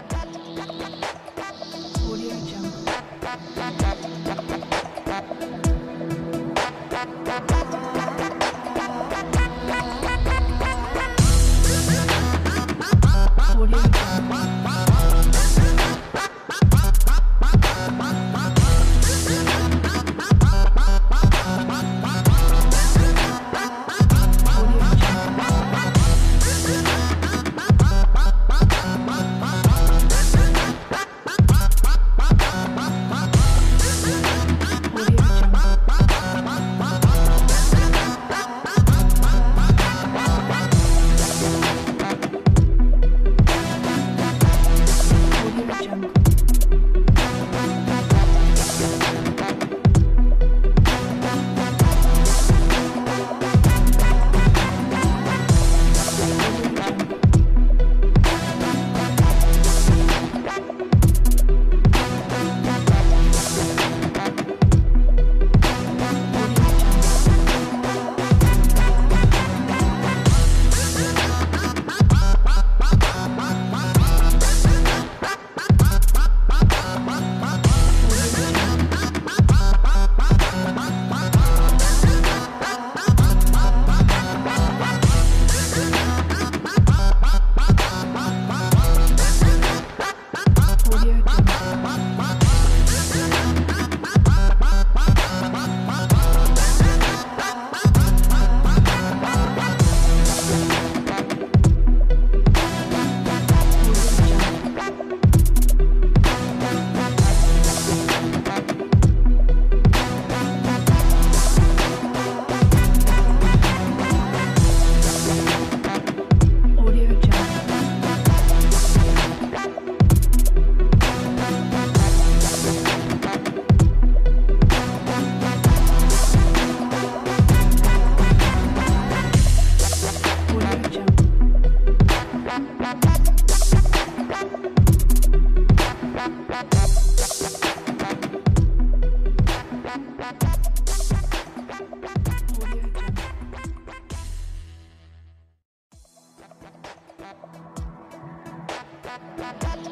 touch. Tell